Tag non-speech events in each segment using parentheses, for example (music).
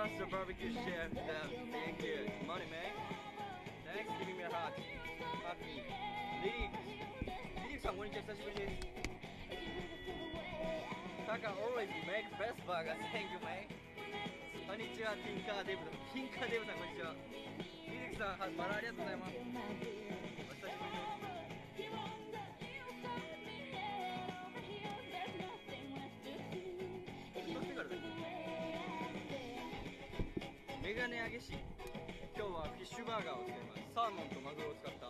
Buster Barbecue Chef that being good. Money, man. Thanks giving me a hug. puppy. Leaves. Leaves, I'm going to just for. Taka always make best burgers. Thank you, man. こんにちは、ティンカーデブさん。ティンカーデブさん、こんにちは。ミルクさん、バラありがとうございます。メガネ揚げし今日はフィッシュバーガーを使います。サーモンとマグロを使った。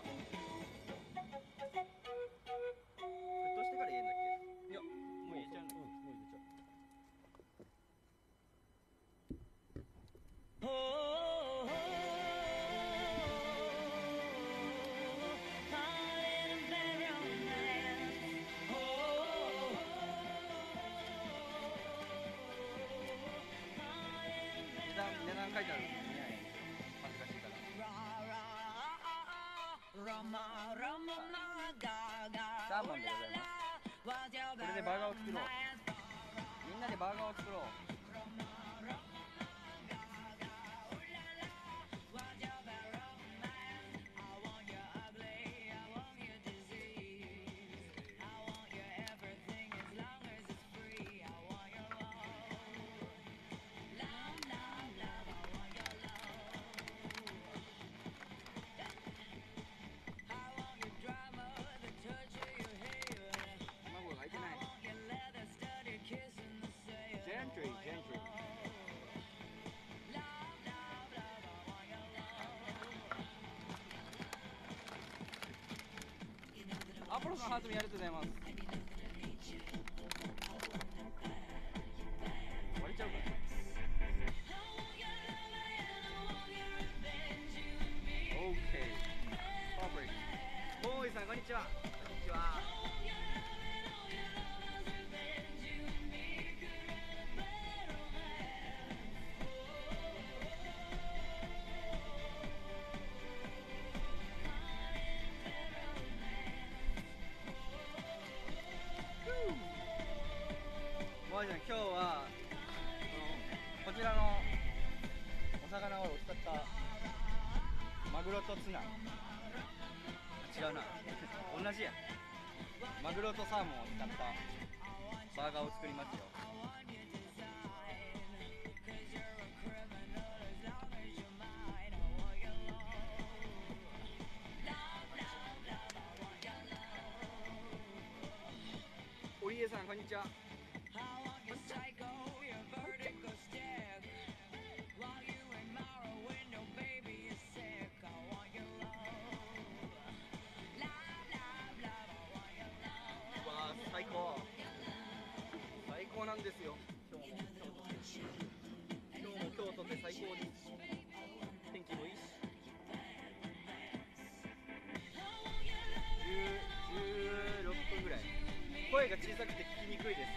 ありがとうございます。が小さくて聞きにくいです。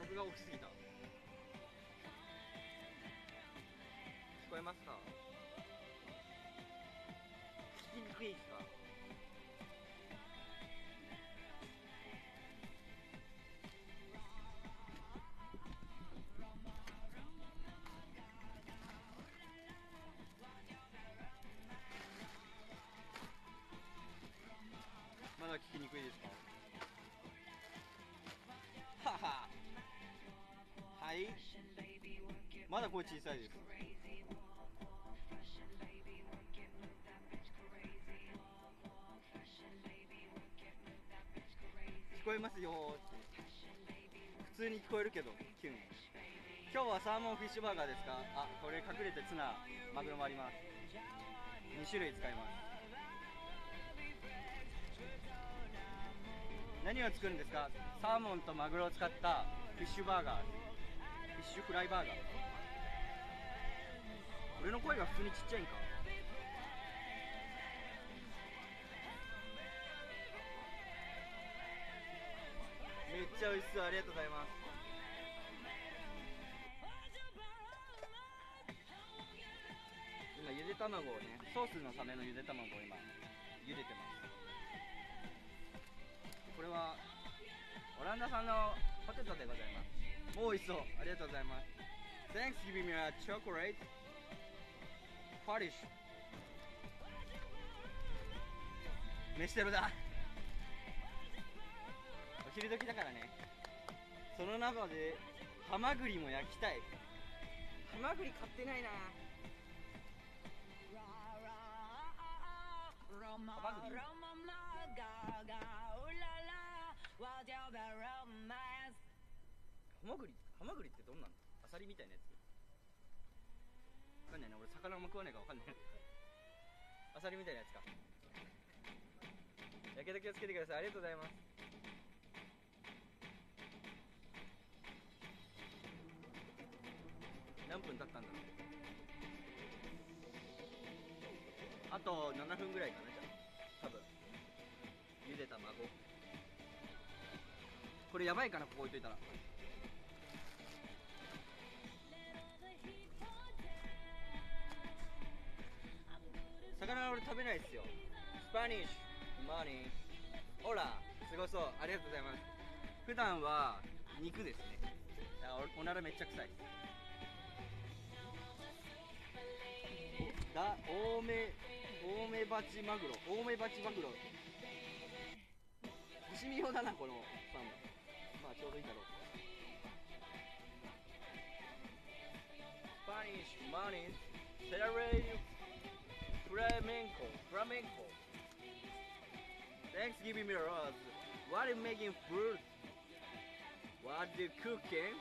曲が大きすぎた。聞こえますか？聞きにくいです。声小さいです。聞こえますよ普通に聞こえるけどキュン今日はサーモンフィッシュバーガーですか？あこれ隠れてツナマグロもあります。2種類使います。何を作るんですか？サーモンとマグロを使ったフィッシュバーガー。フィッシュフライバーガー。俺の声が普通にちっちゃいんか。めっちゃ美味しそう。ありがとうございます。今茹ゆで卵をねソースのためのゆで卵を今茹でてます。これはオランダ産のポテトでございます。もう美味しそう。ありがとうございます。Thanks giving me a chocolate テロだ。お昼時だからね。その中でハマグリも焼きたい。ハマグリ買ってないな。ハマグリ？ハマグリ。ハマグリってどんなの？アサリみたいなやつ？わかんないな俺魚も食わないからわかんない。アサリみたいなやつか。やけど気をつけてください。ありがとうございます。何分経ったんだろう。あと7分ぐらいかなじゃあ。多分。茹でた孫これやばいかなここ置いといたら。魚は俺食べないですよ。スパニッシュマニーほらすごそう。ありがとうございます。普段は肉ですね。おおならめっちゃ臭い。だ青梅青梅バチマグロ。青梅バチマグロ。刺身用だなこのサーモンまあちょうどいいだろう。スパニッシュマニー。セラレイ フラメンコフラメンコ Thanks giving me a rose What are you making food? What are you cooking?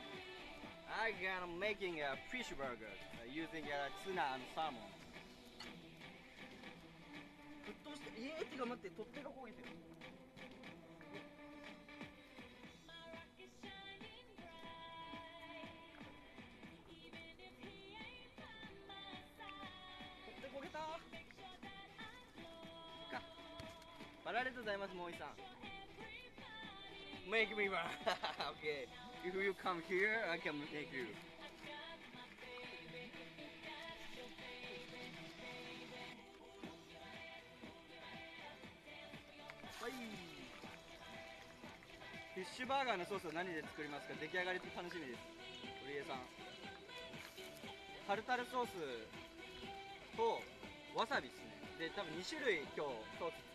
I got making a fish burger uh, using a tuna and salmon 沸騰してえー、ってか待って取っ手が焦げてる ありがとうございますもういさん Make me one Okay. If you come here I can make you. はいフィッシュバーガーのソースは何で作りますか？出来上がりって楽しみです。堀江さん。タルタルソースとわさびですね。で多分2種類今日ソース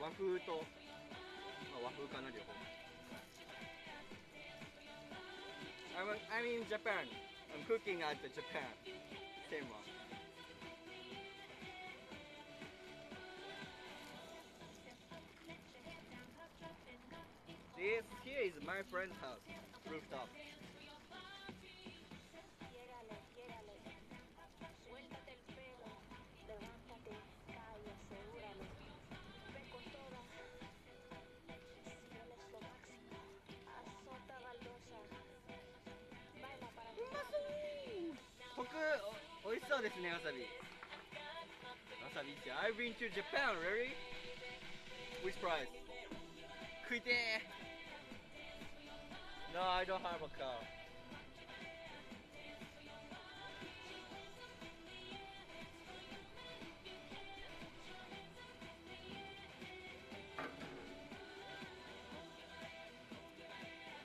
和風と、まあ、和風かな両方 I'm, I'm in Japan I'm cooking at Japan same one This here is my friend's house, rooftop. そうですねわさびわさびって I've been to Japan really? Which price? 食いてー No I don't have a car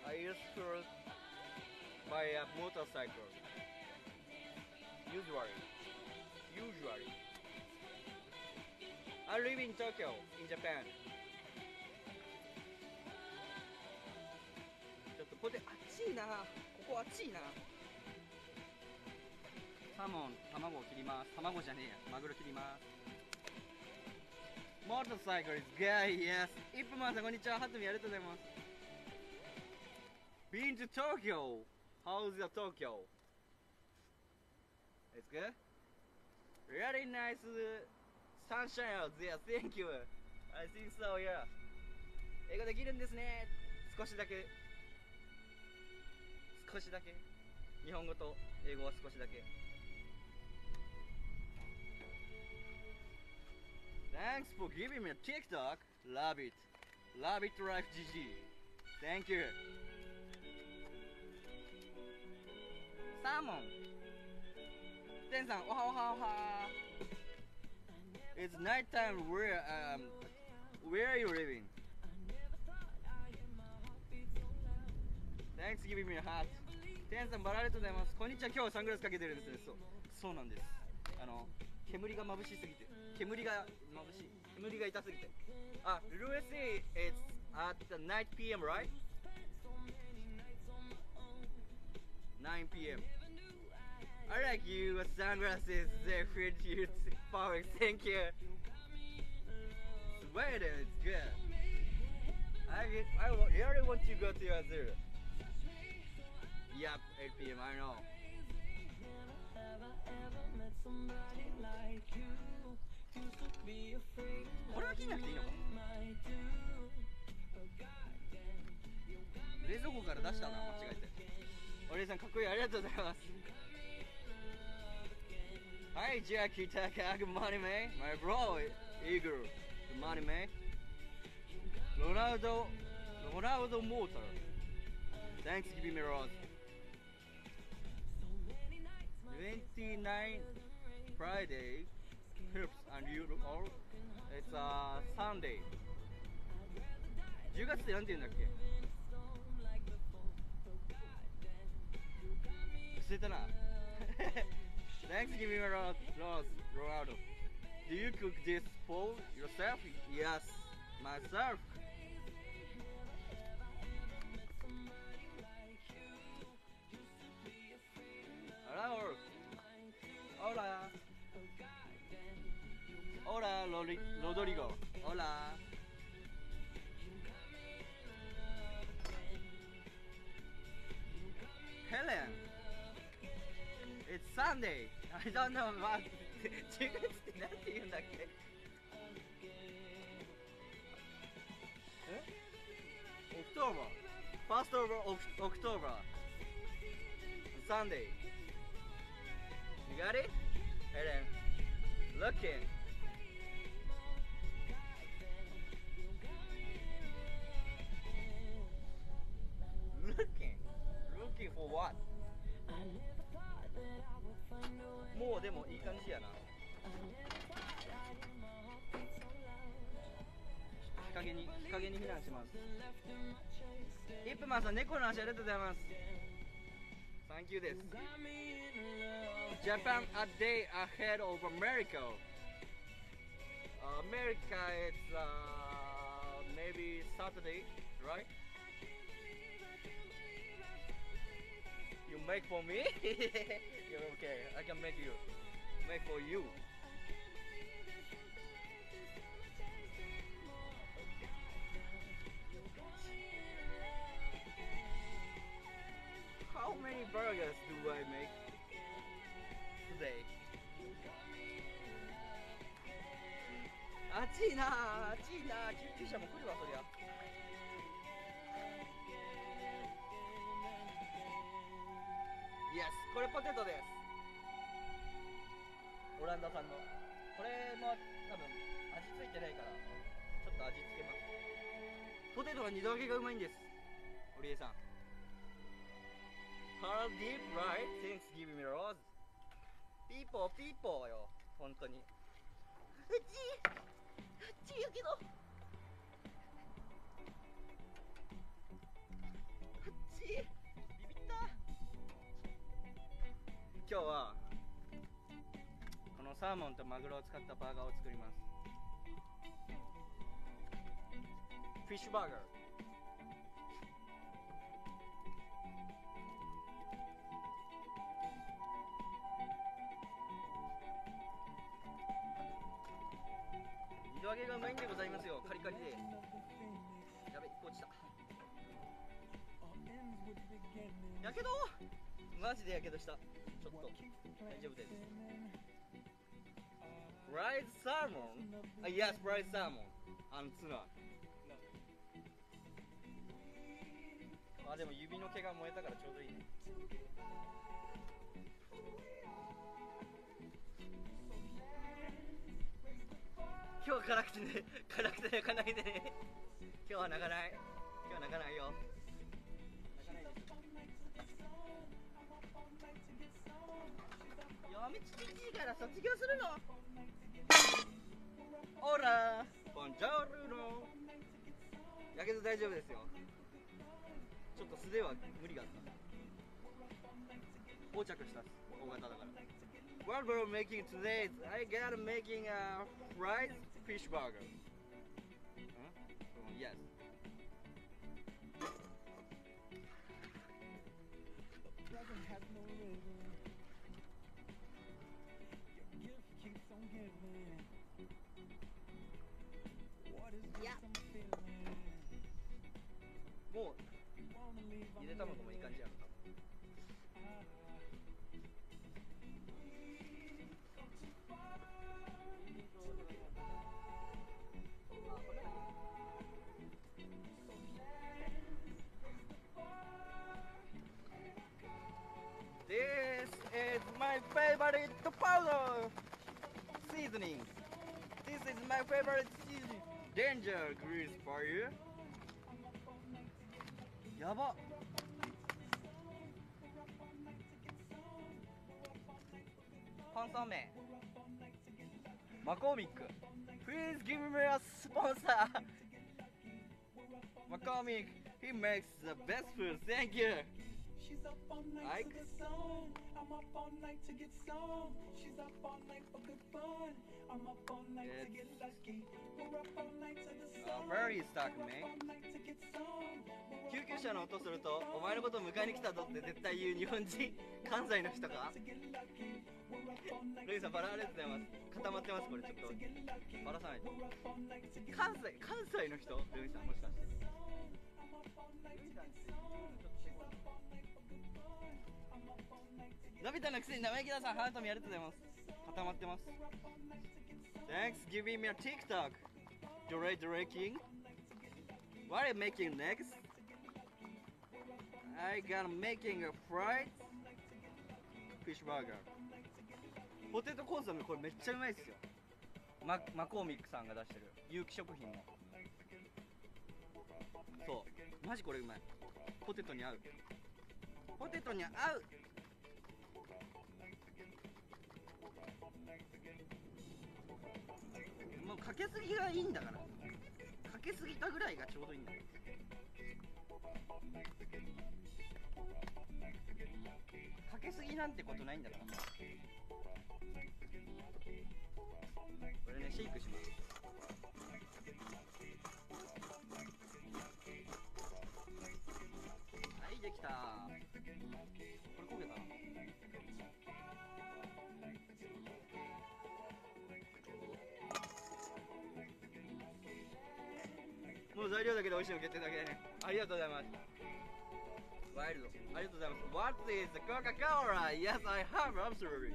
I used to buy a motorcycle Usually. Usually. I live in Tokyo, in Japan. ちょっとポテ暑いな。ここ暑いな。サーモン卵を切ります。卵じゃねえや。マグロ切ります。モートサイクル is good yes. イップマンさんこんにちは。ハトミありがとうございます。Been to Tokyo. How's your Tokyo? It's good? Really nice sunshine out there. Thank you. I think so, yeah. 英語できるんですね。少しだけ。少しだけ。日本語と英語は少しだけ。Thanks for giving me a TikTok. Love it. Love it Life GG. Thank you. サーモン。テンさん、おはおはおは。It's night time where um where are you living? Thanks giving me a hat. テンさんバラありがとうございます。こんにちは。今日はサングラスかけてるんですね。そうそうなんです。あの煙が眩しすぎて、煙が眩しい。煙が痛すぎて。あ、ルーエス it's at the 9 p.m. right? 9 p.m. I like you with sunglasses. They fit you perfect. Thank you. Sweater is good. I get, I really want to go to your zoo. Yep, 8 p.m. I know. これは切んなくていいのか冷蔵庫から出したな間違えてお姉さんかっこいいありがとうございます Hi Jackie Taka, good morning man My bro, Eagle, good morning man Ronaldo, Ronaldo Motor Thanks giving me rose 29 Friday Hips and you all It's a Sunday 10月ってなんて言うんだっけ忘れたな Thanks giving me a rose, Ronaldo. Do you cook this for yourself? Yes, myself. Hola Hola. Lori- Rodrigo. Hola. Helen Sunday I don't know what (laughs) 10月ってなんて言うんだっけえ October First of Oc- October Sunday You got it? Helen Looking Looking Looking for what? でもいい感じやな日陰に日陰に避難しますイップマンさん猫の足ありがとうございますサンキューです Japan a day ahead of America America it's uh, maybe Saturday right You make for me? You're okay. I can make you. Make for you. How many burgers do I make today? 暑いなあ暑いなあ救急車も来る Yes これポテトです。オランダ産の。これも多分味付いてないからちょっと味付けます。ポテトは二度揚げがうまいんです。堀江さん。How deep right? Thanks giving me rose ピーポーピーポーよ本当に。うちうちやけど今日はこのサーモンとマグロを使ったバーガーを作ります。フィッシュバーガー二度揚げがうまいんでございますよ。カリカリで。やべ落ちた。やけどマジでやけどした。ちょっと。大丈夫です。Fried salmon? Uh, yes, fried salmon. And tuna. あでも指の毛が燃えたからちょうどいいね。今日は辛くてね辛くて泣かないでね。今日は泣かない。今日は泣かないよ。夜道ちちいから卒業するのオラボンジョールロやけど大丈夫ですよちょっと素手は無理があった横着した大型だから What we're making today is I got making a fried fish burger、huh? Yes ゆ I'm で卵もいい感じやろ This is my favorite powder seasoning. This is my favorite seasoning. Danger grease for you. やば パンサー麺マコーミック Please give me a sponsor マコーミック He makes the best food Thank you She's up all night to get some. I'm up all night to get some. She's up all night for good fun. I'm up all night to get It's- lucky. We're up all night to the Uh, sun. very stuck, man. 救急車の音するとお前のこと迎えに来たぞって絶対言う日本人関西の人かレイさん、バラありがとうございます。固まってます、これ、ちょっと。バラさないと。関西、関西の人？レイさん、もしかして。ラビタのくせに生意気ださん、ハートミありがとうございます。固まってます。Thanks giving me a TikTok! ドレイドレイキング What are you making next? I got making a fried fish burger. ポテトコンソメこれめっちゃうまいっすよ。ママコーミックさんが出してる。有機食品の。そう。マジこれうまい。ポテトに合う。ポテトに合う。もうかけすぎがいいんだから。かけすぎたぐらいがちょうどいいんだよかけすぎなんてことないんだから。これねシェイクします。はいできた。これ焦げたな。もう材料だけで美味しいの決定だけでね。ありがとうございます。ワイルドありがとうございます What is the Coca-Cola? Yes I have absolutely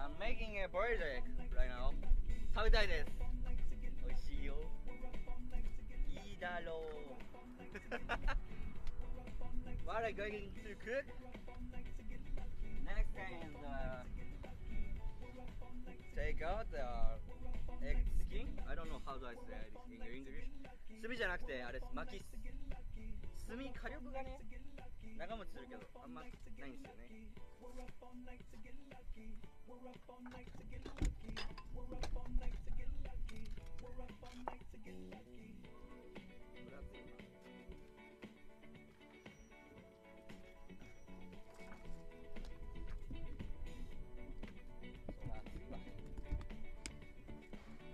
I'm making a project right now 食べたいです美味しいよいいだろう What (laughs) are you going to cook? Can uh, take out the egg skin. I don't know how do I say it in English. 炭じゃなくてあれ薪っす。炭火力がね長持ちするけどあんまないんですよね。We're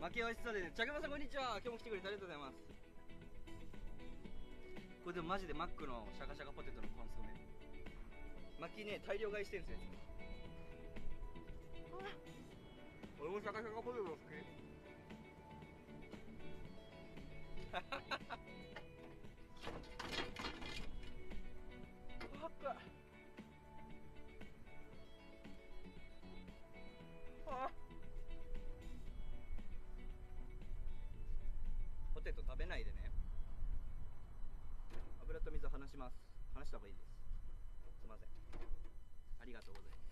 負け美味しそうでちゃぐまさんこんにちは。今日も来てくれてありがとうございます。これでもマジでマックのシャカシャカポテトのコンソメ巻きね大量買いしてんすよ。俺もシャカシャカポテト好き (laughs) 油と水離します。離した方がいいです。すいません。ありがとうございます。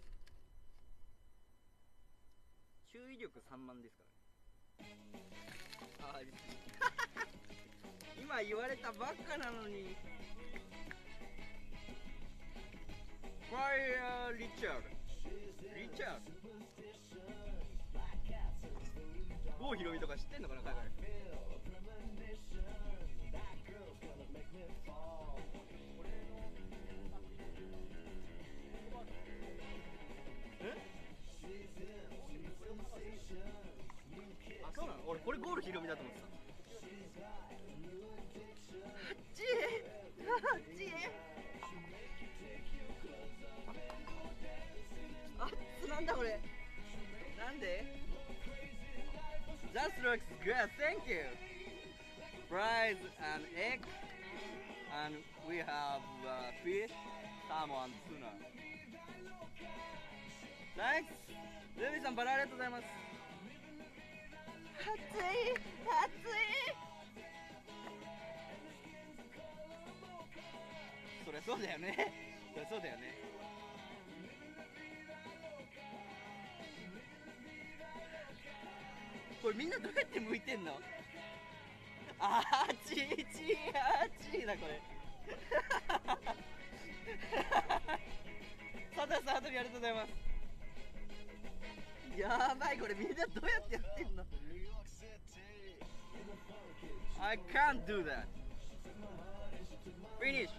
注意力3万ですからね。あー (laughs) 今言われたばっかなのに。ファイアリチャードリチャード郷ひろみとか知ってんのかな海外俺ゴールひろみだと思ってたあっちあっちあっなんだこれなんで That looks good, thank you Fries and egg and we have uh, fish, salmon, tuna Thanks ルビーさんバラありがとうございますい暑い。そりゃそうだよね。そりゃそうだよね。これみんなどうやって向いてんの？あーちーちーあーちーだこれ。(laughs) 佐藤さんあとにありがとうございます。やばいこれみんなどうやってやってんの？I can't do that. Finish.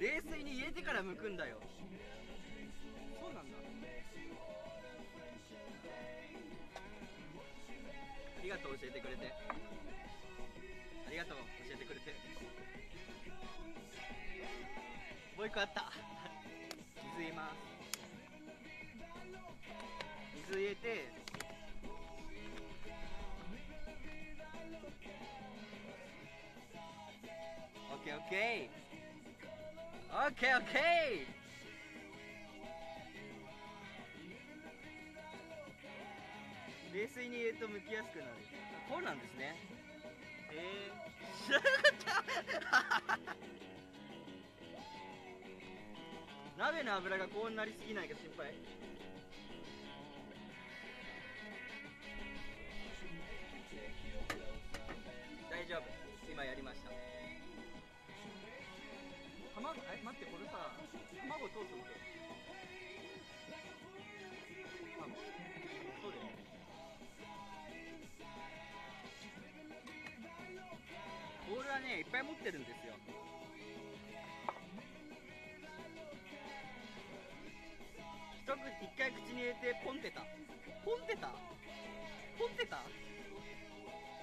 冷水に入れてから剥くんだよ。そうなんだ。ありがとう教えてくれて。ありがとう教えてくれて。もう一個あった。水入れます。入れて。オッケーオッケー。オッケーオッケー。冷水に入れると剥きやすくなる。こうなんですね。へえ知らなかった鍋の油がこうなりすぎないか心配大丈夫。今やりました。卵え待ってこれさ卵通すのあそうだよね。ボールはねいっぱい持ってるんですよ。一口一回口に入れてポンテタポンテタポンテタ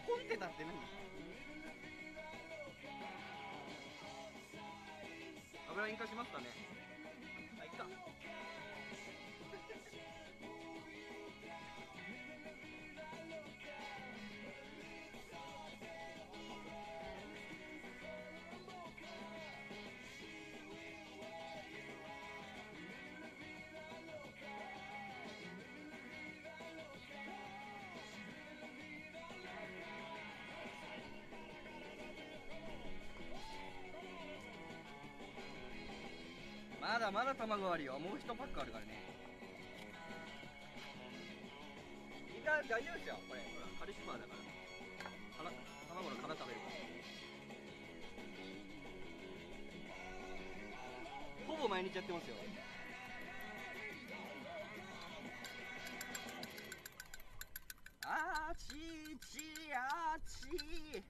ポンテタって何？油引火しますかね。まだまだ卵あるよ。もう一パックあるからね。いか大丈夫ですよ。これほらカリスマだから。殻卵の殻食べるから。ほぼ毎日やってますよ。あーちーちーあーちー。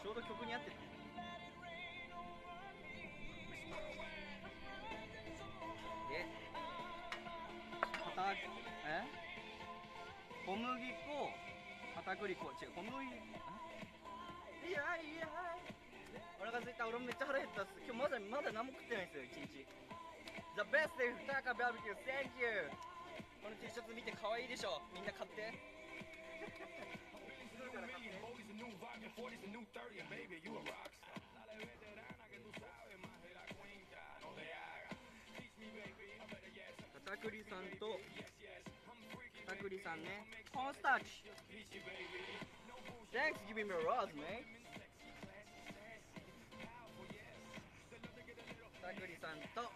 ちょうど曲に合ってる。え？小麦粉片栗粉違う小麦あいやいやお腹すいた。俺もめっちゃ腹減ったっす。今日まだまだ何も食ってないんですよ一日。The best day 二日バーベキュー Thank you. この T シャツ見て可愛いでしょ。みんな買って。すごいから買って片栗さんと片栗さんねコーンスターチ teach you, baby. Thanks for giving me a rose, mate 片栗さんと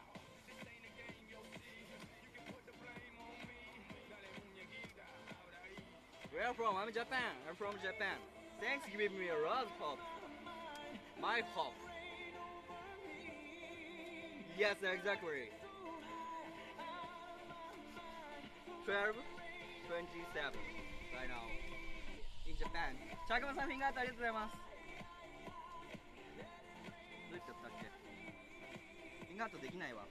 Where from? I'm Japan. I'm from Japan. Thanks for giving me a rose pop. My hope. Yes, exactly. 12, 27 right now in Japan. チャクマさんフィンガートありがとうございます。どうやってやったっけ？フィンガートできないわ。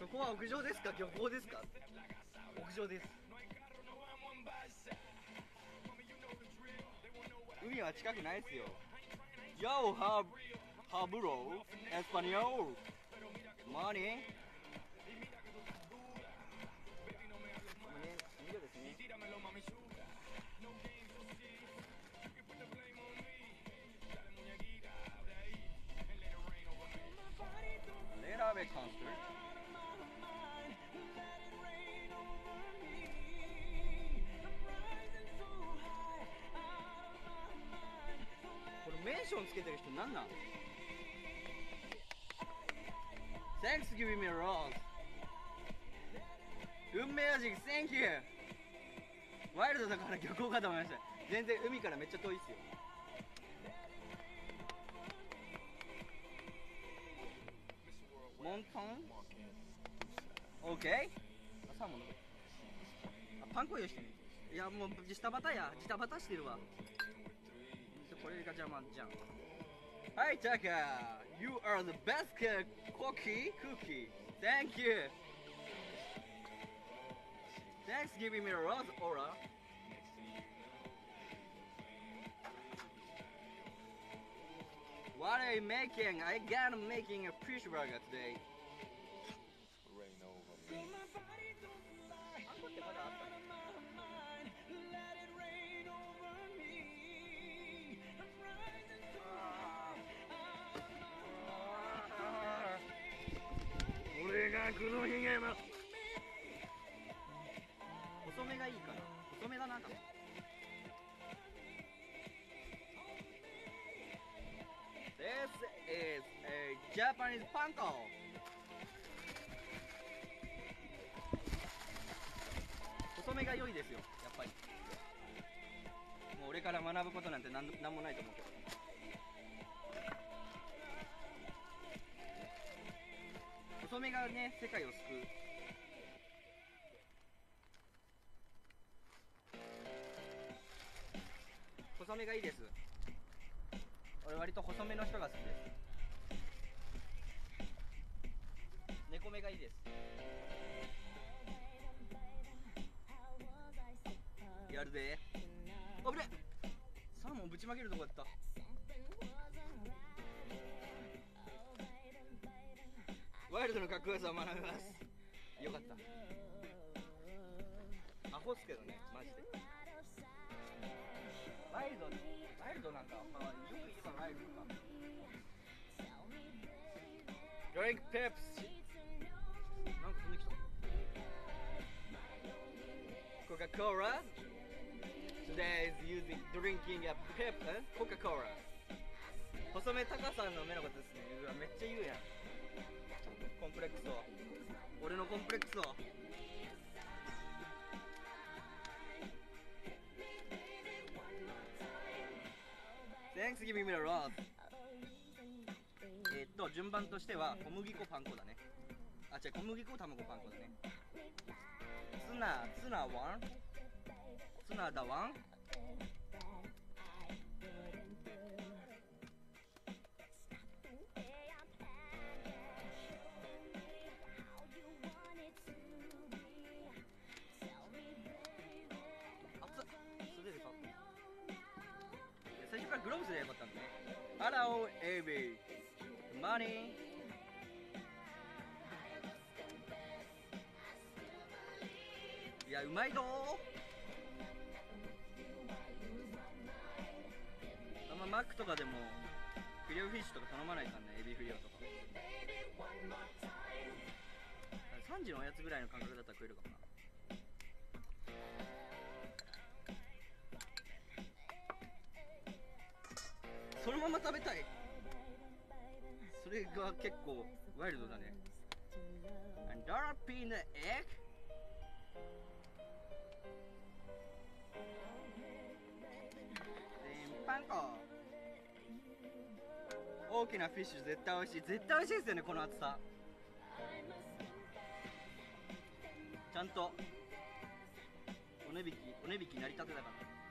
そこは屋上ですか？漁港ですか？屋上です海は近くないですよ Yo, hab, habro, español Money ですね Later have a concert これションつけてる人なんなん？Thanks for giving me a rose. 運命味 Thank you. ワイルドだから漁港かと思いました。全然海からめっちゃ遠いっすよ。モントン？OK? あサーモンのあパン粉用意してねいやもうジタバタや。ジタバタしてるわ。これが邪魔じゃんはいタカ You are the best cookie cookie Thank you Thanks giving me a rose aura What are you making? I got making a fish burger today. 俺が黒ひげの細めがいいかな細めだな多分。This is a Japanese panko. 細めが良いですよやっぱり。もう俺から学ぶことなんてなんなんもないと思うけど。細めがね世界を救う。細めがいいです。俺割と細めの人が好きです。猫目がいいです。やるぜあぶねサーモンぶちまけるとこだった。ワイルドのかっこよさを学びます。よかった。アホっすけどねマジで。ワイルドワイルドなんか、まあ、よく言えばワイルドか。Drink Pepsi なんか飛んできた。Coca-Cola Today is using drinking a pep Coca-Cola 細めタカさんの目のことですね。うわめっちゃ言うやん。コンプレックスを。俺のコンプレックスを。Thanks giving me a rose えーっと順番としては小麦粉パン粉だね。あ違う小麦粉卵パン粉だね。ツナツナワン。ツナだワン。Hello, AB Money. いやうまいどーあんまマックとかでもフィレオフィッシュとか頼まないからね。エビフィレオとか。3時のおやつぐらいの感覚だったら食えるかもな。そのまま食べたい。それが結構ワイルドだね。Endorphin egg? 全パン粉。大きなフィッシュ絶対美味しい。絶対美味しいですよねこの厚さ。ちゃんとお値引きお値引き成り立てだから。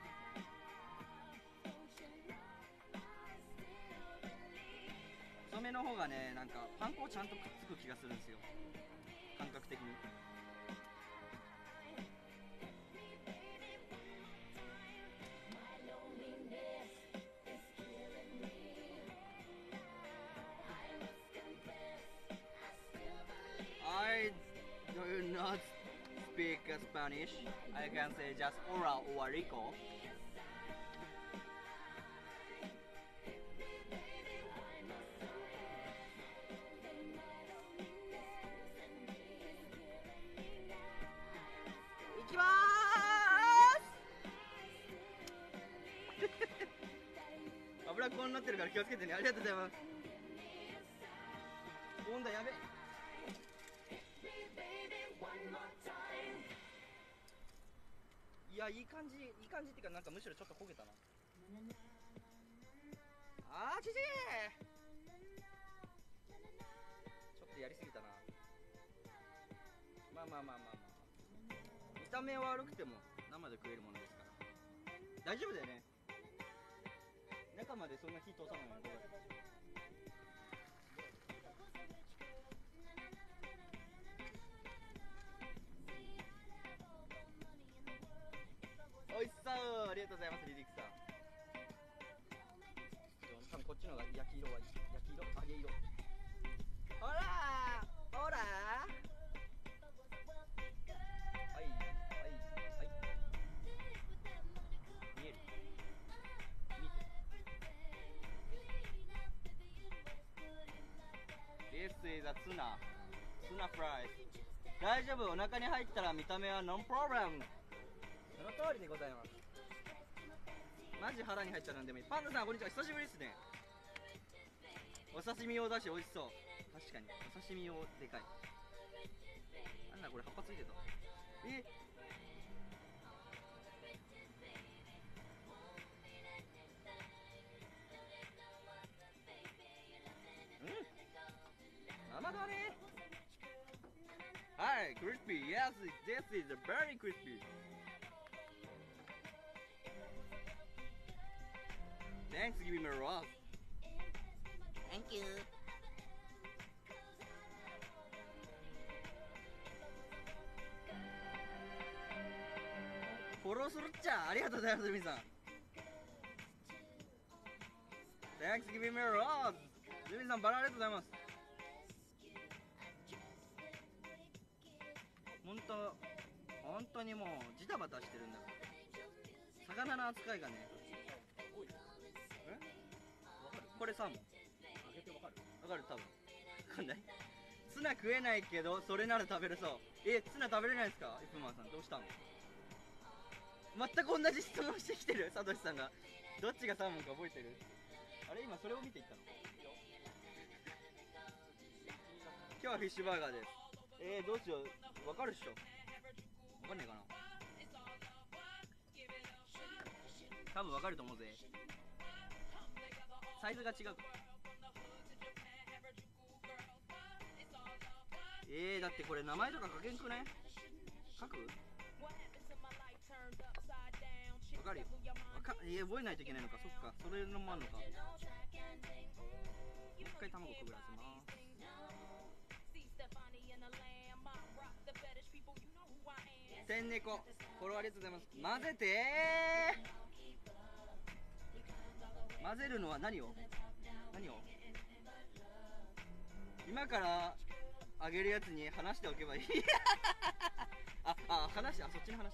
めの方がねなんかパン粉ちゃんとくっつく気がするんですよ感覚的に I do not speak Spanish. I can say just hola or rico.! ってるから気をつけてね。ありがとうございます。温度やべ。いやいい感じいい感じっていうかなんかむしろちょっと焦げたなあーちちちょっとやりすぎたなまあまあまあまあまあ見た目は悪くても生で食えるものですから大丈夫だよね朝までそんな火通さないのどうやっておいしそうありがとうございますリリックさん。多分こっちの方が焼き色はいい焼き色揚げ色。ほら is a ツナツナフライ。大丈夫？お腹に入ったら見た目はノンプロブレムその通りでございます。マジ腹に入っちゃなんでもいい。パンダさんこんにちは。久しぶりですね。お刺身用だし美味しそう。確かに。お刺身用でかい。なんだこれ葉っぱついてた。えはい、crispy. Yes, this is very crispy. Thanks, give me a rock. Thank you. フォローするっちゃありがとうございます、みさん。Thanks, give me a rock. ジミさん、バラありがとうございます。本当本当にもうジタバタしてるんだ魚の扱いがね。え？これサーモン。揚げてわかる？わかる？多分。わかんない？ツナ食えないけどそれなら食べれそう。えツナ食べれないですか？イプマンさん。どうしたの？全く同じ質問してきてる。サトシさんが。どっちがサーモンか覚えてる？あれ？今それを見ていったの？今日はフィッシュバーガーですえー、どうしよう。わかるっしょ。わかんないかな。多分わかると思うぜ。サイズが違うえー、だってこれ名前とか書けんくない？書く？わかるよ。わかいや覚えないといけないのか。そっか。それのもあんのか。もう一回卵くぐらせます。天猫。フォローありがとうございます。混ぜて。ー混ぜるのは何を？何を？今からあげるやつに話しておけばいい。(laughs) ああ話あそっちの話。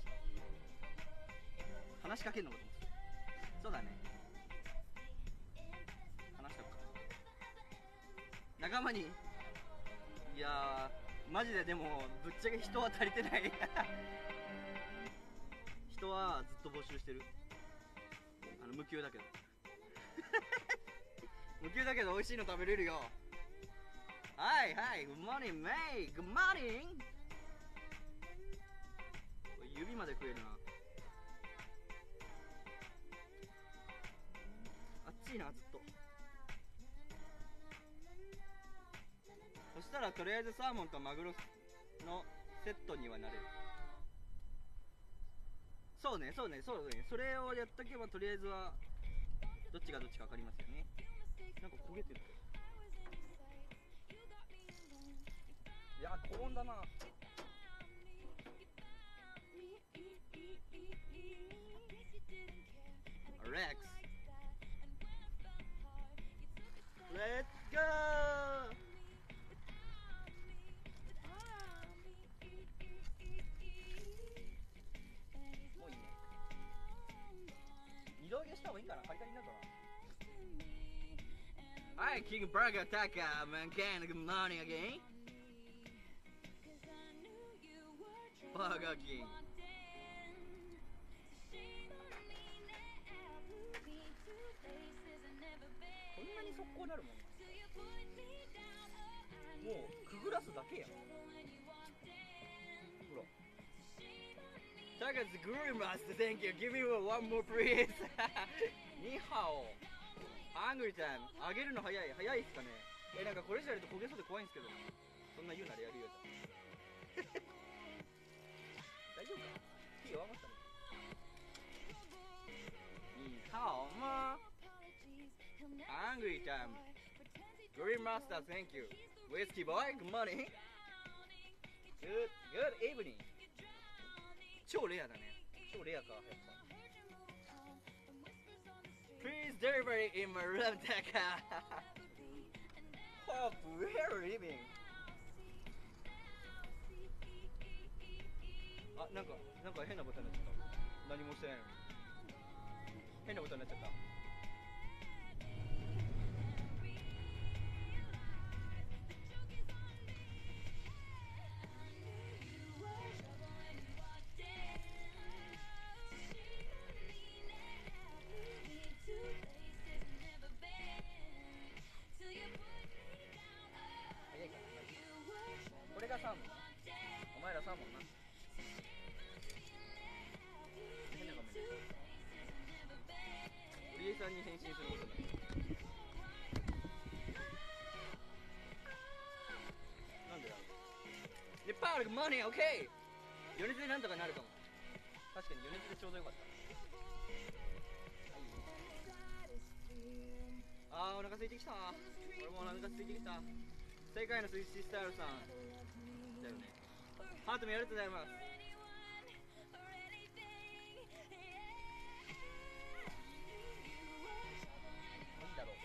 話しかけんのかと思ってそうだね。話しとくか。仲間に。いやーマジででもぶっちゃけ人は足りてない。はずっと募集してるあの無給だけど無給だけど美味しいの食べれるよはいはい、Good morning, May! Good morning! これ指まで食えるな。熱いな、ずっと。そしたらとりあえずサーモンとマグロのセットにはなれる。そうね、そうね、そうね。それをやっとけばとりあえずはどっちがどっちか分かりますよね。なんか焦げてる。いや、転んだな。レックス。レッツゴーいいかなカリカリになるかなはい、キングバーガータカー、マンケン、グッモーニング again。バーガーキング。こんなに速攻なるもんなもうくぐらすだけやんタカツ、グリマスト、Thank you! Give me one more, please! ニハオアングリータイムげるの早い早いっすかねえ、なんかこれじゃ焦げそうで怖いんですけど。そんな言うならやるよ、大丈夫か火弱まったね。ニハオマアングリータイグリマスター、Thank you! ウイスキーボー、Good morning! Good, good evening! 超レアだね。超レアか、やっぱ。Please delivery in my room, Taka. (laughs) Hope we're living? あ、なんか、なんか変なボタンになっちゃった。何もしてないのに。変なボタンになっちゃった。でパールマネーオッケー余熱でなんとかなるかも。確かに余熱でちょうどよかった。あーお腹空いてきた。俺もお腹空いてきた。世界のスイッチスタイルさん。だよね。ハートもありがとうございます。何だろう。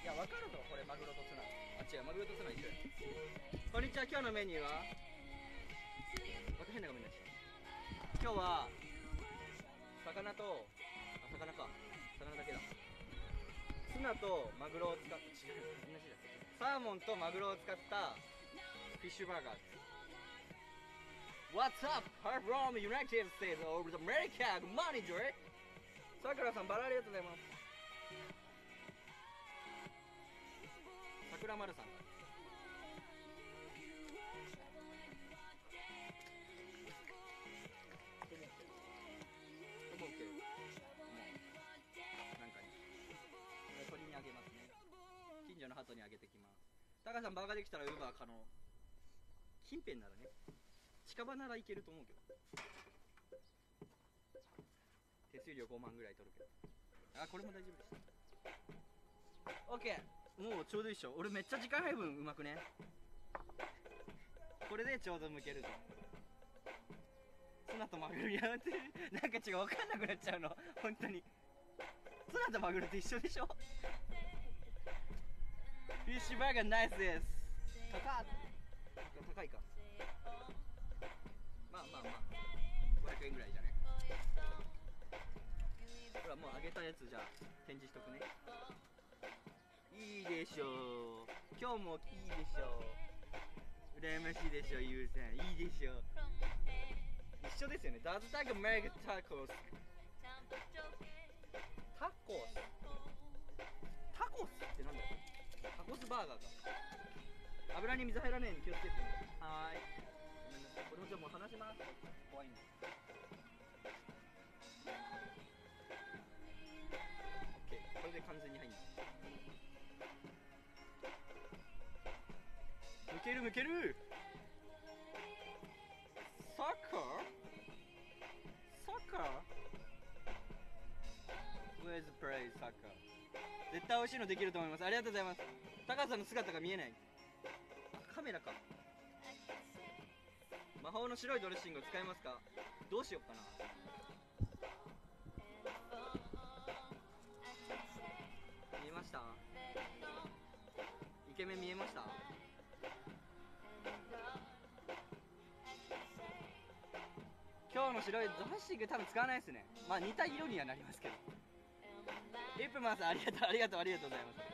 いやわかるぞこれマグロとツナ。あ違うマグロとツナ一緒やこんにちは今日のメニューは？また変な画面になっちゃった今日は魚とあ魚か魚だけだツナとマグロを使っ違う同じだサーモンとマグロを使ったフィッシュバーガーです What's up? Her from United States of America. Good morning, Joy. さくらさん、バラありがとうございます。さくらまるさん。近所の鳩にあげてきます。タカさんバカできたらウーバー可能。近辺ならね。近場ならいけると思うけど。手数料5万ぐらい取るけど。あこれも大丈夫ですオッケー。もうちょうどいいっしょ。俺めっちゃ時間配分うまくね。これでちょうど向けるぞツナとマグロやめて。なんか違う分かんなくなっちゃうの。本当に。ツナとマグロって一緒でしょ。フィッシュバーガーナイスです高っ高いか。まあまあまあ。500円ぐらいじゃね。ほらもう揚げたやつじゃあ展示しとくね。いいでしょう。今日もいいでしょう。羨ましいでしょゆうさんいいでしょう。一緒ですよね。Does like American tacos タコス。タコスってなんだよタコスバーガーか。油に水入らないように気をつけて。はーい。ごめんなさい。これもちょっともう話します。怖いんでオッケー。これで完全に入んない。抜ける抜ける。サッカー？サッカー？Where's the play サッカー絶対美味しいのできると思います。ありがとうございます。高橋さんの姿が見えない。あカメラか。魔法の白いドレッシングを使いますか？どうしようかな。見えました？イケメン見えました？今日の白いドレッシング多分使わないですね。まあ似た色にはなりますけど。リップマンさんありがとうありがとうありがとうございます。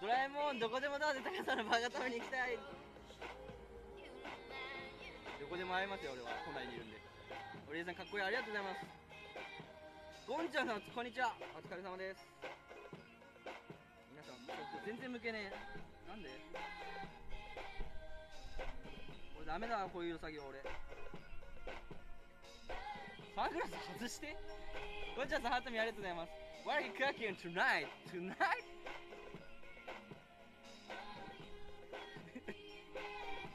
ドラえもんどこでもドアで高さのバーガー食べに行きたい。どこでも会えますよ俺は都内にいるんで。オリエさんかっこいいありがとうございます。ゴンちゃんさんこんにちは。お疲れ様です。皆さんちょっと全然向けねえ。なんで？俺ダメだこういう作業俺。サングラス外して。ゴンちゃんさんハートミありがとうございます。What are you cooking tonight? Tonight?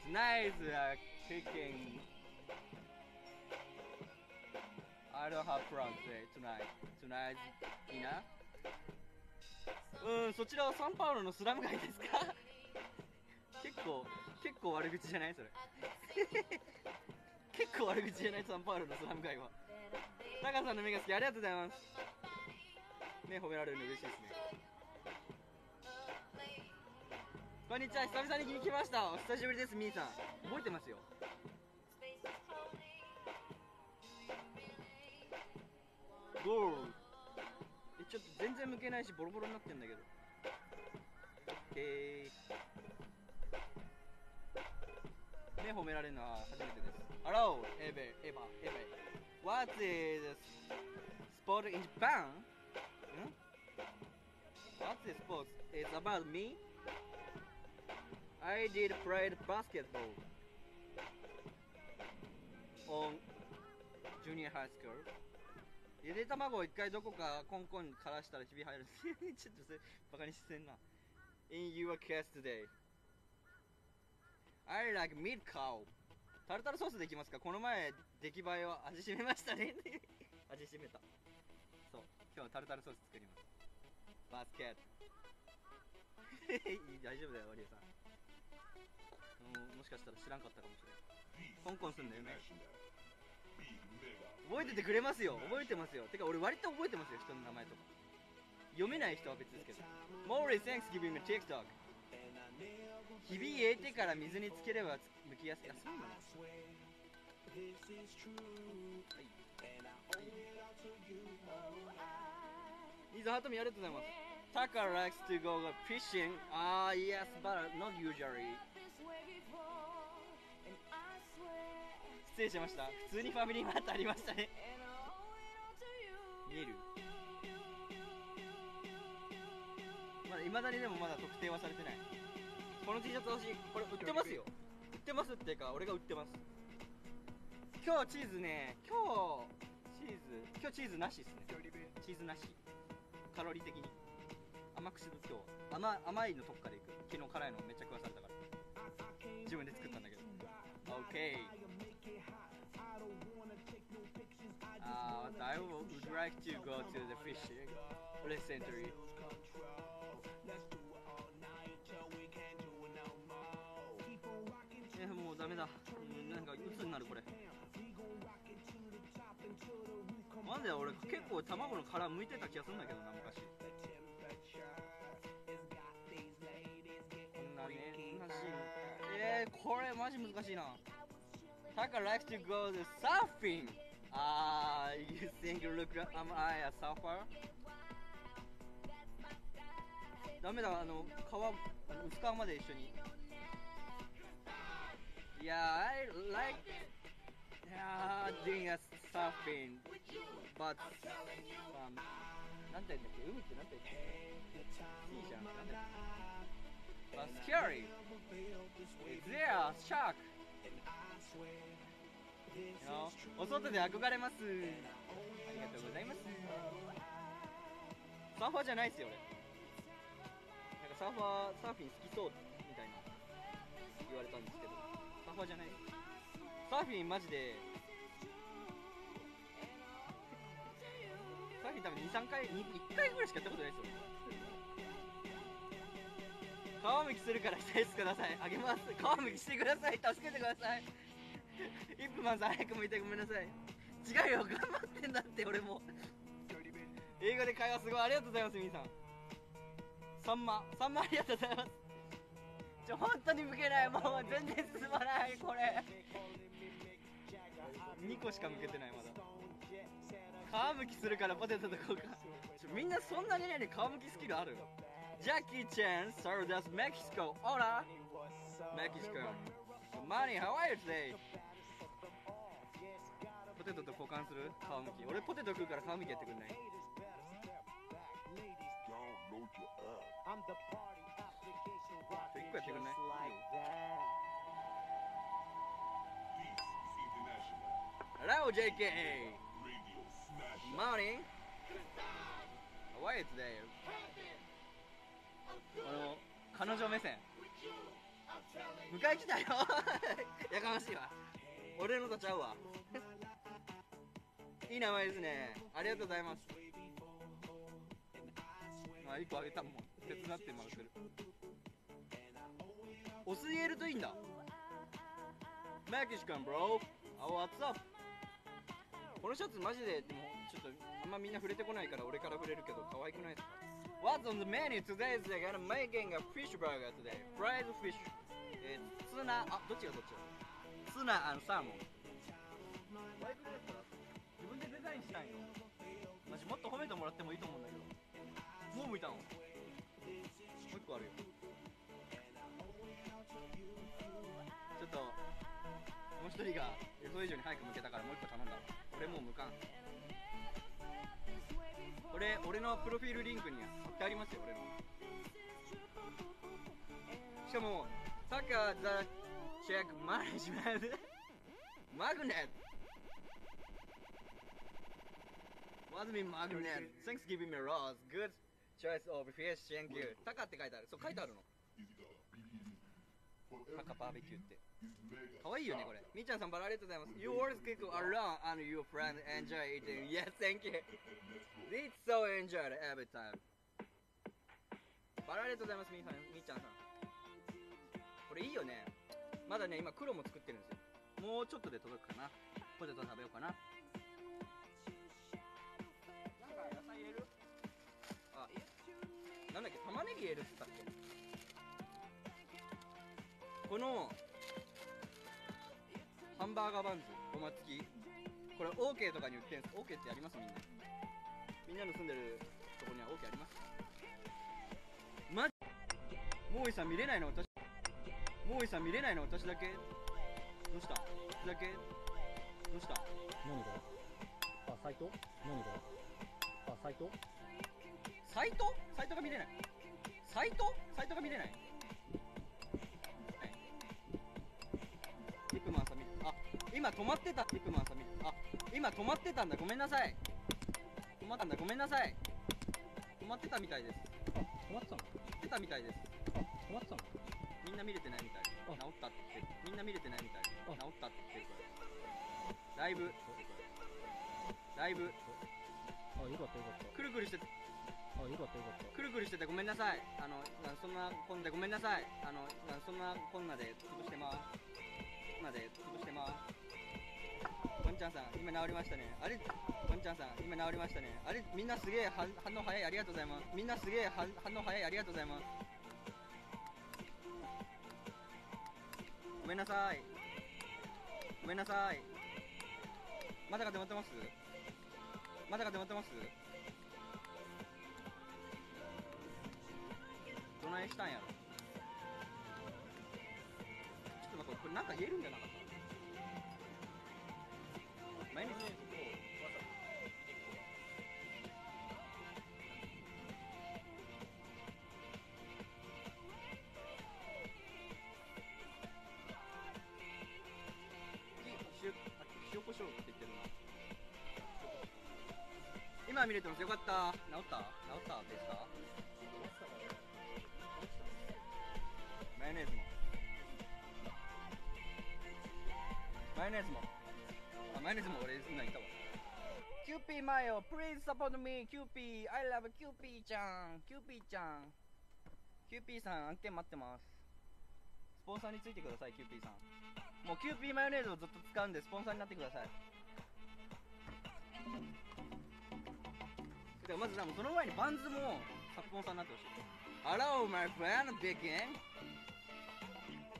Tonight is uh, cooking I don't have plans today, tonight. Tonight dinner? うん、そちらはサンパウロのスラム街ですか結構、結構悪口じゃないそれ。結構悪口じゃないサンパウロのスラム街は。タカさんの目が好き、ありがとうございます。目褒められるの嬉しいですね。こんにちは、久々に来ました。お久しぶりです、みーさん。覚えてますよ。ゴールえちょっと全然向けないしボロボロになってんだけどオッケー目褒められるのは初めてです Hello エベエヴァエベ What is sport in Japan? ん What's the sports? It's about me? I did played basketball on junior high school ゆで卵を一回どこかコンコンにからしたらひび入るちょっとそれバカにしてんな In your case today I like meat cow タルタルソースできますかこの前出来栄えは味しめましたね味しめた今日はタルタルソース作ります。バスケット。(laughs) 大丈夫だよオリエさん。もうもしかしたら知らんかったかもしれん。コンコンすんだよね。覚えててくれますよ。覚えてますよ。てか俺割と覚えてますよ人の名前とか。読めない人は別ですけど。Maury thanks giving me TikTok. ひび入れてから水につければ剥きやすい。あそうなのはいいいぞハトミありがとうございます Taka likes to go fishing. Ah yes but not usually. 失礼しました。普通にファミリーマートありましたね。見える。まだいまだにでもまだ特定はされてない。この T シャツ欲しい。これ売ってますよ。売ってますっていうか俺が売ってます。今日チーズね。今日チーズ。今日チーズなしですね。チーズなし。カロリー的に。甘くする今日。甘甘いの特化でいく。昨日辛いのめっちゃ食わされたから。自分で作ったんだけど。OK Uh, I would like to go to the fishing recently. えもうダメだ、うん、なんか鬱になるこれ。なんで俺結構卵の殻剥いてた気がするんだけどな昔。こんなね難しいえー、これマジ難しいな。Taka likes to go to surfing. Ah, uh, you think you look am I a surfer? ダメだあの川あの薄川まで一緒に。Yeah, I like yeah, doing a surfing but um, なんて言うんだっけ？海ってなんて言うんだっけ？いいじゃんなんだっけ are scary. It's there, shark. お外で憧れます。ありがとうございます。サーファーじゃないですよ、俺。なんかサーファー、サーフィン好きそうみたいな言われたんですけど、サーファーじゃない。サーフィンマジで、サーフィン多分2、3回、1回ぐらいしかやったことないですよ。皮むきするからサイズください。あげます。皮むきしてください。助けてください。イップマンさん早く向いてごめんなさい。違うよ、頑張ってんだって俺も。英語で会話すごい。ありがとうございます、みーさん。サンマ、サンマありがとうございます。ちょ、本当に向けない。もう全然進まない、これ。2個しか向けてない、まだ。皮むきするからポテトと交換。ちょみんなそんなにね、皮むきスキルある？ジャッキー・チェン、サルダス、メキシコ、オラメキシコ。マニー、how are you today? ポテトと交換する？皮むき。俺ポテト食うから皮むきやってくんない？I'm the party application ちょ rocking 一個やってくんない？Hello, JK! Morning! How are you today? あの、彼女目線。迎え来たよ (laughs) やかましいわ。俺のとちゃうわ。(laughs) いい名前ですね。ありがとうございますま。あ、一個あげたもん。手伝ってもらってる。お酢入れるといいんだ。メキシカン、ブロー。あ、what's up? このシャツマジで、でも、ちょっと、あんまみんな触れてこないから俺から触れるけど、可愛くないですか？What's on the menu today is they're making a fish burger today. Fried fish. えー、ツナ、あ、どっちがどっちだ？ツナサーモン。可愛くないですか自分でデザインしたんよ。マジもっと褒めてもらってもいいと思うんだけど。もう向いたの？もう一個あるよ。ちょっと、もう一人が予想以上に早く向けたからもう一個頼んだわ俺もう向かん俺俺のプロフィールリンクに貼ってありますよ俺のしかもサッカーザチェックマネジメントマグネット Was me magnet. Thanks giving me rose. Good choice of fish. Thank you. タカって書いてある。そう書いてあるの。タカバーベキューって。かわいいよねこれ。みーちゃんさんバラありがとうございます。You always cook alone and your friend enjoy eating. Yes, thank you. It's so enjoyed every time. バラありがとうございます、みーさん、みーちゃんさん。これいいよね。まだね、今黒も作ってるんですよ。もうちょっとで届くかな。ポテト食べようかな。なんか野菜入れる？あ、なんだっけ、玉ねぎ入れるって言ったっけ？このハンバーガーバンズごま付きこれ OK とかに売ってんす。OK ってありますみんなみんなの住んでるとこには OK あります。マジ？モーイさん見れないの私。モーイさん見れないの私だけ。どうした？私だけ？どうした？何が？あ、サイト？何が？あ、サイト？サイト？サイトが見れない。サイト？サイトが見れないはいップマンさん見あ今止まってたリップマンさん見あ今止まってたんだごめんなさい。止まったんだごめんなさい。止まってたみたいです。あ、止まってたの？止まってたみたいです。あ、止まってたの？みんな見れてないみたい。あ。治ったって言ってる。みんな見れてないみたい。あ。治ったって言ってるからライブ。ライブ。あ、よかったよかった。くるくるしてあ、よかったよかった。くるくるしててごめんなさい。あのなそんなこんなでごめんなさい。あのなそんなこんなで潰してますこんなで潰してます。こんちゃんさん今治りましたね。あれ？こんちゃんさん今治りましたね。あれ？みんなすげえ反反応早い。ありがとうございます。みんなすげえ反反応早い。ありがとうございます。ごめんなさい。ごめんなさい。まだかと思ってます？まだかと思ってます？どないしたんやろ？なんか言えるんじゃなかった。毎日塩コショウって言ってるな。今見れてます。よかった。治った？ネもあマヨネーズも俺今言ったわ。キューピーマヨ Please support me キューピー I love キューピーちゃん。キューピーちゃん。キューピーさん案件待ってます。スポンサーについてくださいキューピーさん。もうキューピーマヨネーズをずっと使うんでスポンサーになってください。でもまずでもその前にバンズもスポンサーになってほしい。Hello my friend Begin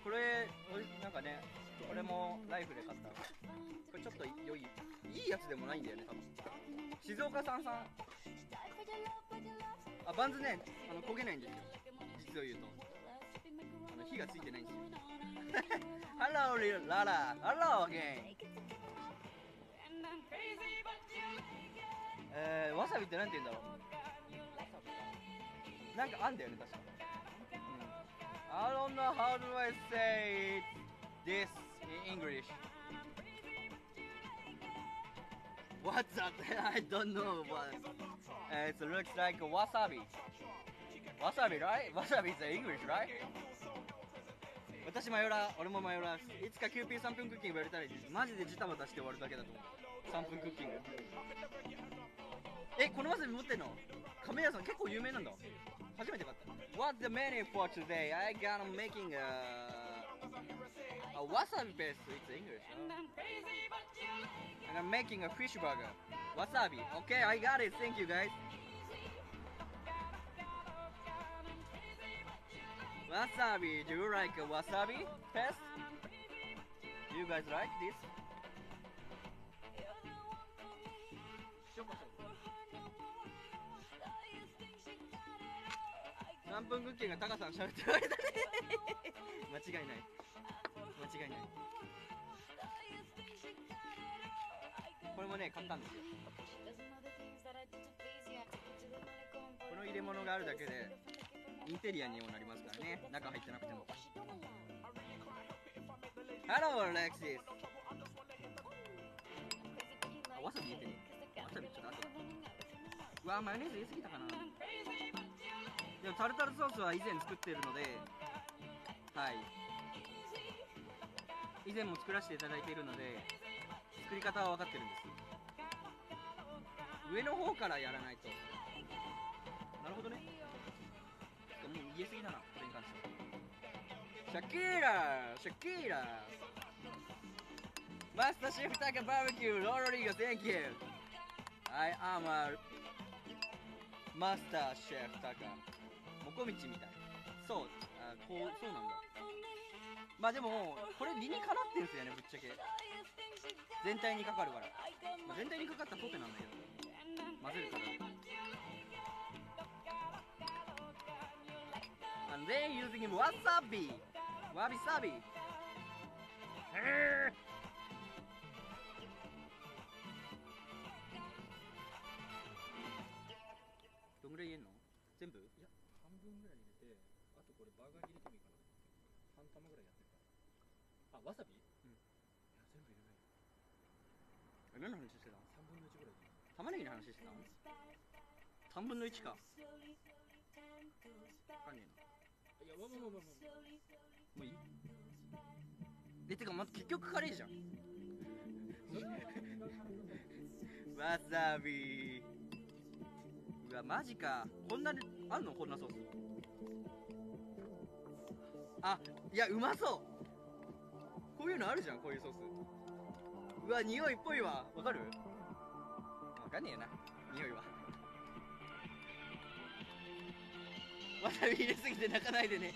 これ俺なんかねこれもライフで買った。これちょっと良いいいやつでもないんだよね多分。静岡さんさん。あバンズねあの焦げないんですよ。実を言うと。あの火がついてないんですよ。Hello Lala Hello again えー、わさびってなんて言うんだろう。なんかあんだよね確か、うん、I don't know how do I say this English What's that? I don't know but uh, it looks like wasabi Wasabi right? Wasabi is English right? 私マヨラー俺もマヨラーいつかキューピー3分クッキングやれたらいいマジでジタバタして終わるだけだと思う3分クッキングえこのわさび持ってんの亀屋さん結構有名なんだ初めて買った What's the menu for today? I got making a, a wasabi paste It's English huh? And I'm making a fish burger Wasabi Okay I got it Thank you guys Wasabi, do you like a wasabi paste? Do you guys like this? 3分クッキングがタカさん喋ってる間に間違いない (laughs) 間違いない。これもね買ったんですよ。この入れ物があるだけでインテリアにもなりますからね。中入ってなくても。Hello Alexis あわさび入れてねわさびちょっと後うわマヨネーズ入れすぎたかな。でもタルタルソースは以前作っているのではい。以前も作らせていただいているので作り方は分かってるんです。上の方からやらないと。なるほどね。もう言えすぎだなこれに関しては。シャキーラシャキーラマスターシェフタカバーベキューロードリーゴ Thank you I am a マスターシェフタカ。もこみちみたい。そうあこうそうなんだ。まあでもこれ理にかなってるんですよねぶっちゃけ。全体にかかるから、まあ、全体にかかったらとてなんだけど。混ぜるから。And then using wasabi! Wabi sabi どんぐらい入れんの全部いや半分ぐらい入れてあとこれバーガーに入れてもいいかな半玉ぐらいやってるからあわさび？うん。いや全部入れないよ。え何の話してた3分の1ぐらいで。玉ねぎの話してた3分の1か。わかんねえないやまあまあまあまあまあもういい？えてかま結局カレーじゃん。わさび。うわマジか。こんなにあんの？こんなソース。あいやうまそうこういうのあるじゃんこういうソース。うわ匂いっぽいわ。わかる？わかんねえよな。匂いは。わさび入れすぎて泣かないでね。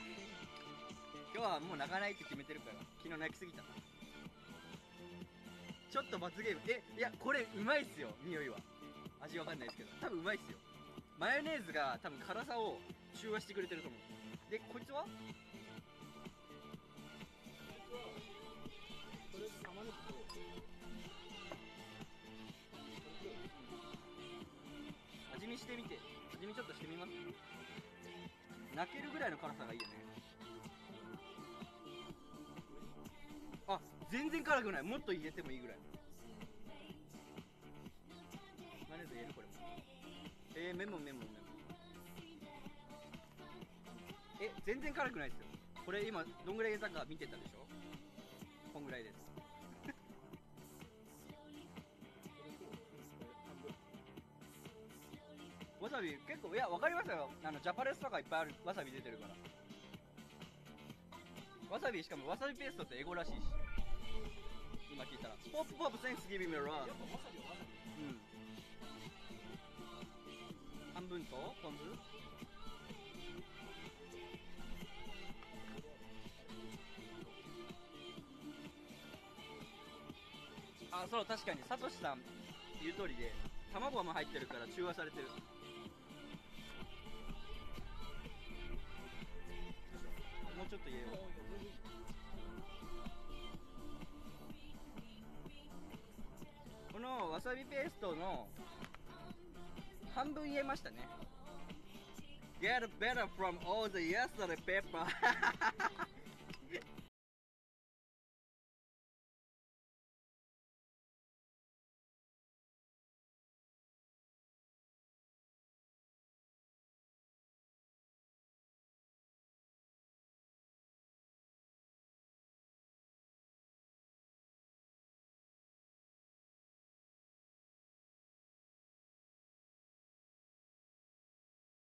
今日はもう泣かないって決めてるから。昨日泣きすぎたちょっと罰ゲーム。えいやこれうまいっすよ。匂いは。味わかんないですけど。多分うまいっすよ。マヨネーズが多分辛さを中和してくれてると思う。でこいつは？泣けるぐらいの辛さがいいよね。あ全然辛くない。もっと入れてもいいぐらい。マネーズ入れるこれも。えー、メモメモメモ。え全然辛くないですよ。これ今どんぐらい入れたか見てたでしょ？こんぐらいで。すさび結構いやわかりますよ。あのジャパレスとかいっぱいあるわさび出てるから。わさびしかもわさびペーストって英語らしいし。今聞いたら。ポップポップ thanks giving me a run うん。半分と？ポン酢？あそう確かに。サトシさん言う通りで卵も入ってるから中和されてる。うちょっと入れようこのわさびペーストの半分入れましたね Get better from all the yesterday paper